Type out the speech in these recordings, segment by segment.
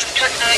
just took the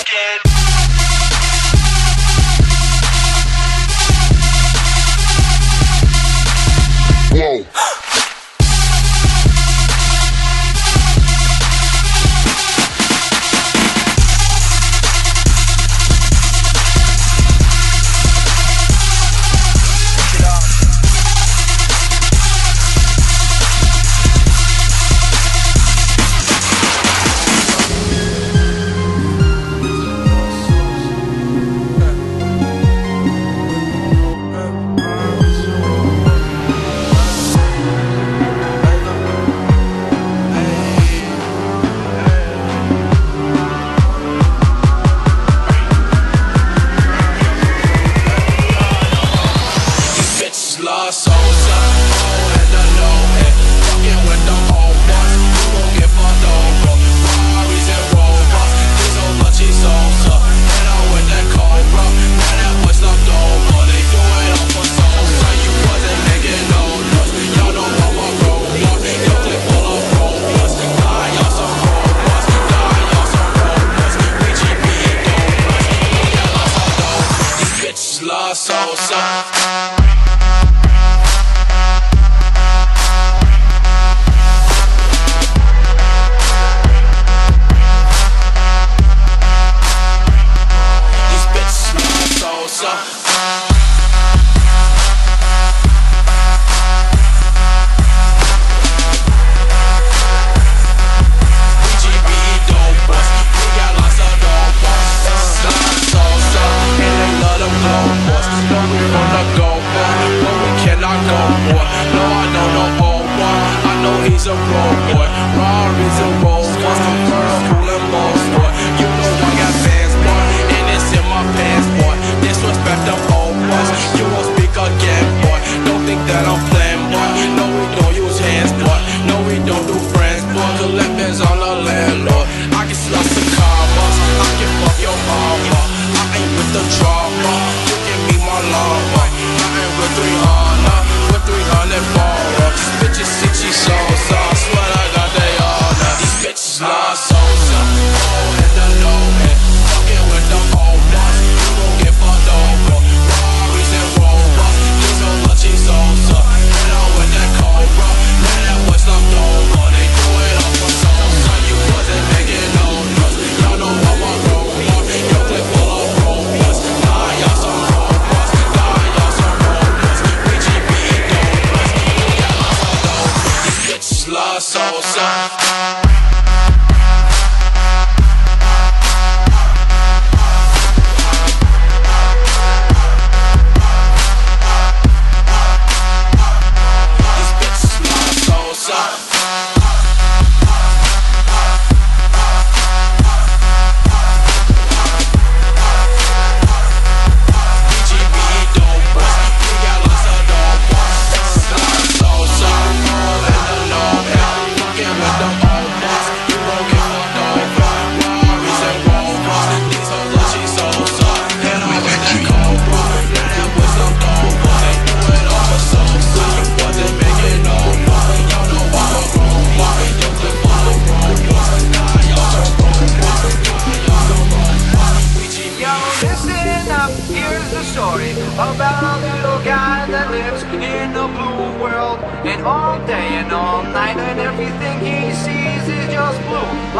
is a roll, boy. Rar is a roll,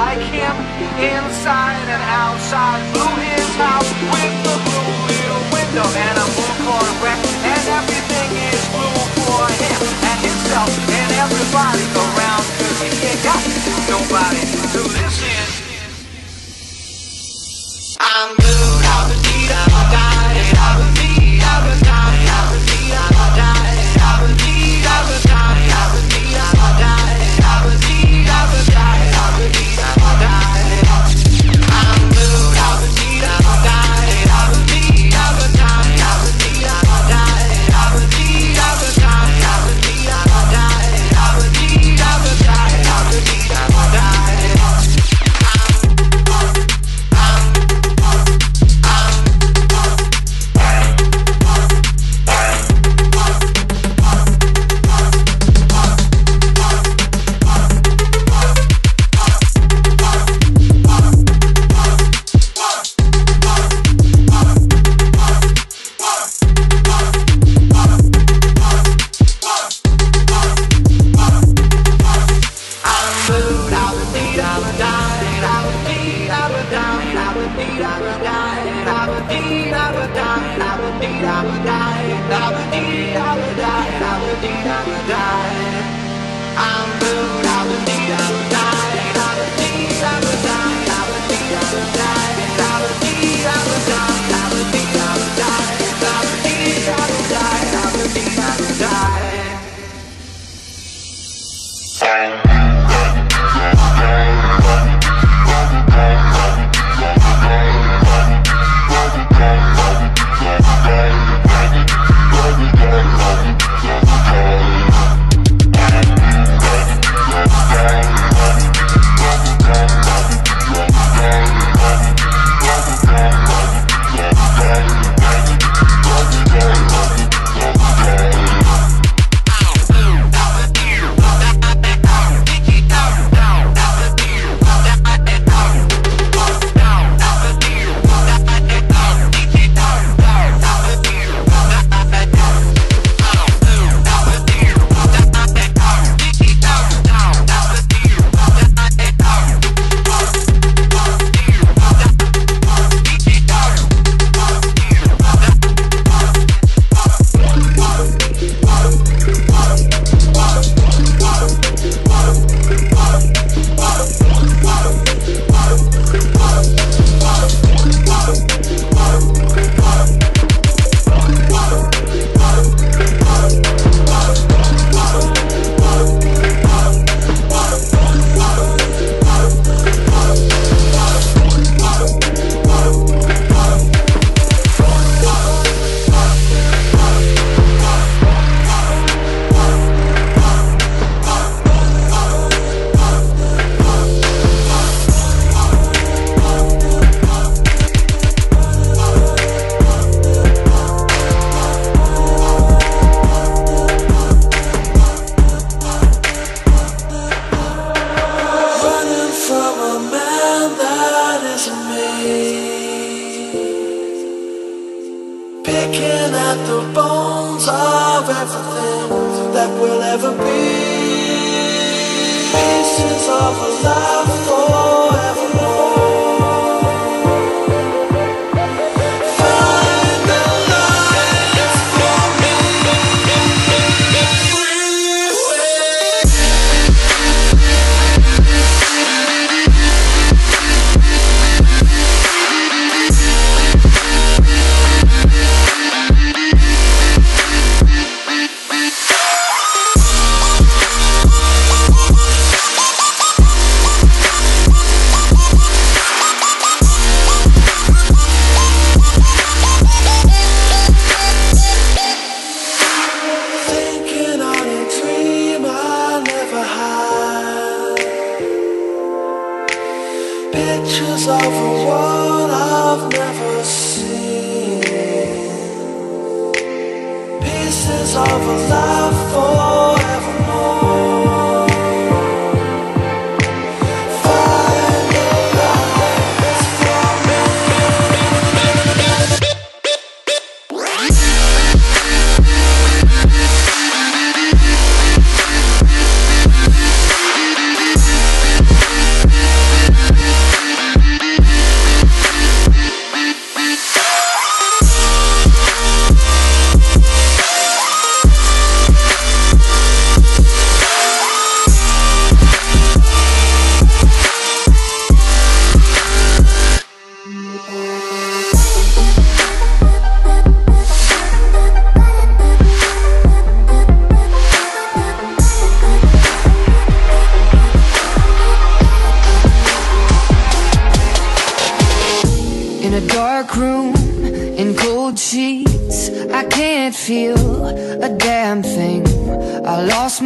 like him inside and outside. Blue his house with the blue little window and a blue Corvette, and everything is blue for him and himself and everybody around. Cause he ain't got nobody. I'm blue, I would need, I would die.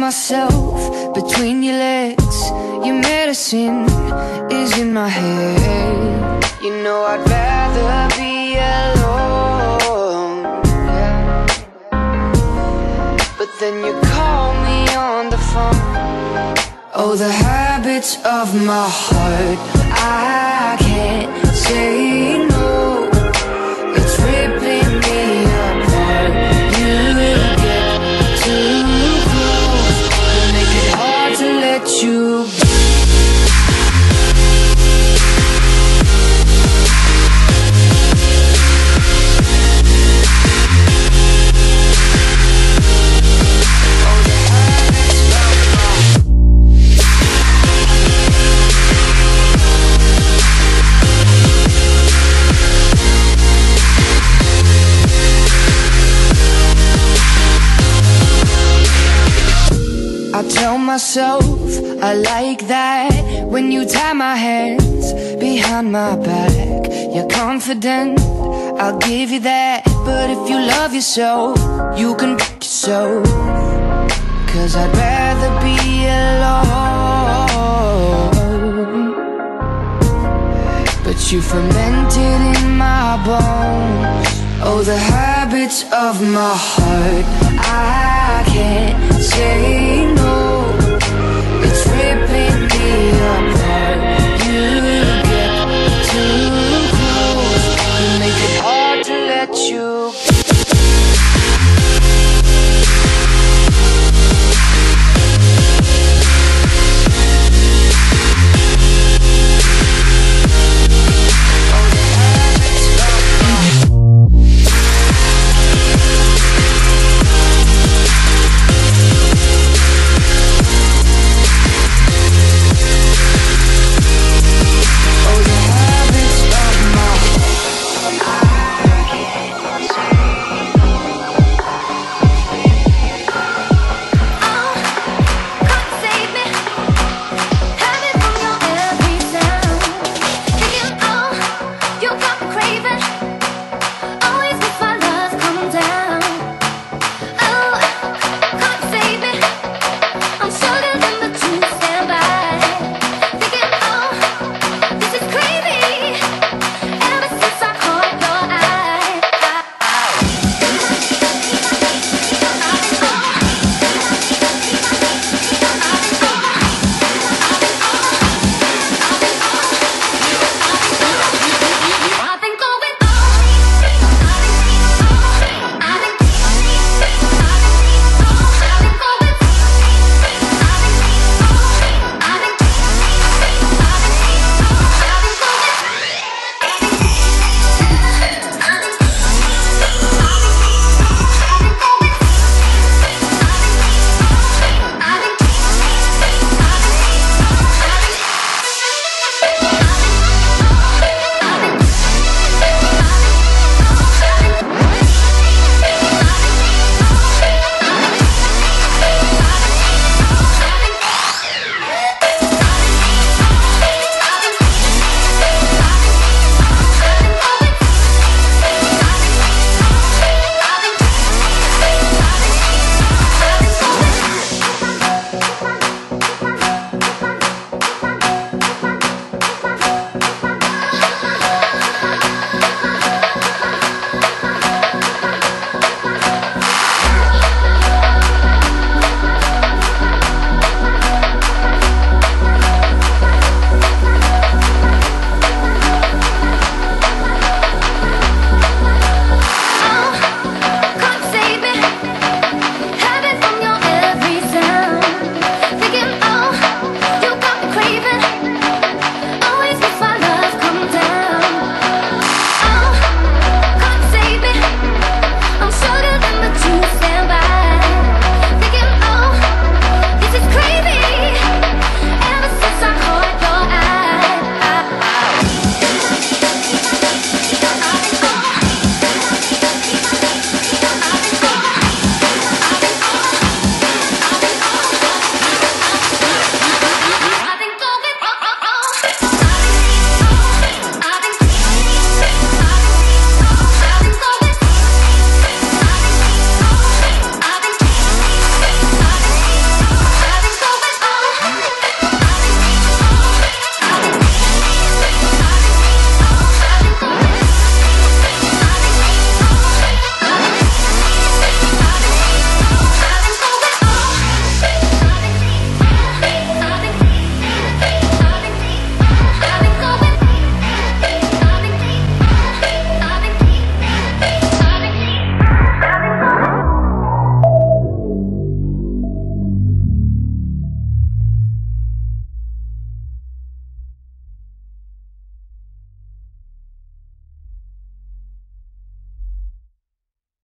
myself between your legs. Your medicine is in my head. You know I'd rather be alone yeah. But then you call me on the phone. Oh, the habits of my heart. I can't say no. I tell myself I like that when you tie my hands behind my back. You're confident, I'll give you that. But if you love yourself, you can pick yourself. Cause I'd rather be alone. But you fermented in my bones. Oh, the habits of my heart. I can't say no. It's ripping me apart. You get too close. You make it hard to let you